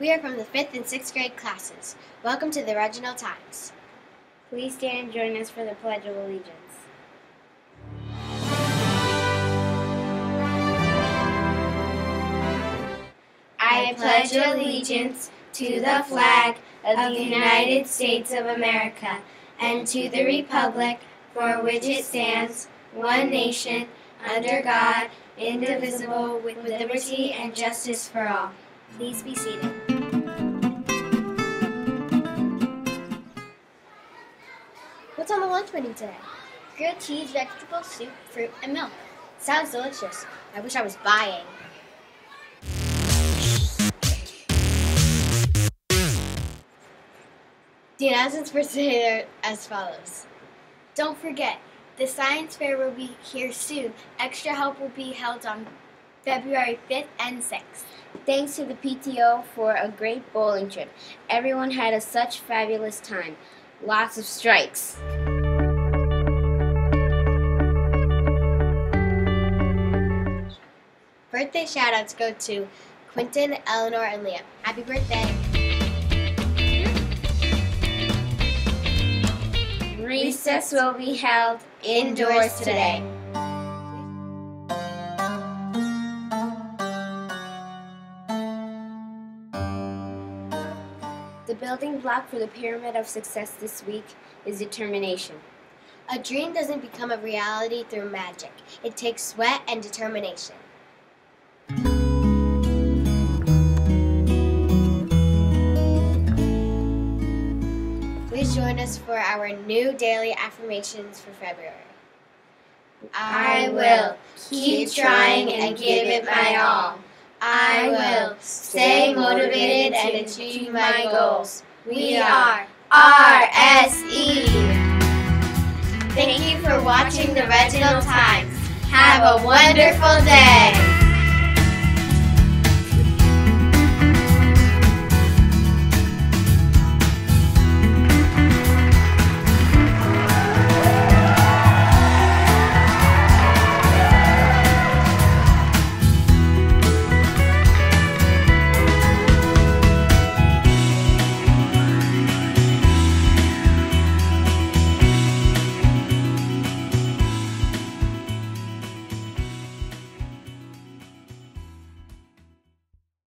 We are from the 5th and 6th grade classes. Welcome to the Reginald Times. Please stand and join us for the Pledge of Allegiance. I pledge allegiance to the flag of the United States of America and to the republic for which it stands, one nation, under God, indivisible, with liberty and justice for all. Please be seated. What's on the lunch menu today? Grilled cheese, vegetable soup, fruit, and milk. Sounds delicious. I wish I was buying. The announcements for today are as follows. Don't forget, the science fair will be here soon. Extra help will be held on February 5th and 6th. Thanks to the PTO for a great bowling trip. Everyone had a such fabulous time. Lots of strikes. Birthday shoutouts go to Quinton, Eleanor, and Liam. Happy birthday! Recess will be held indoors today. Building block for the pyramid of success this week is determination. A dream doesn't become a reality through magic. It takes sweat and determination. Please join us for our new daily affirmations for February. I will keep trying and give it my all. I will stay motivated and achieve my goals. We are RSE. Thank you for watching the Reginald Times. Have a wonderful day.